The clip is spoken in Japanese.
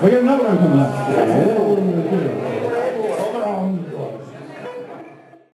Thank you all. We got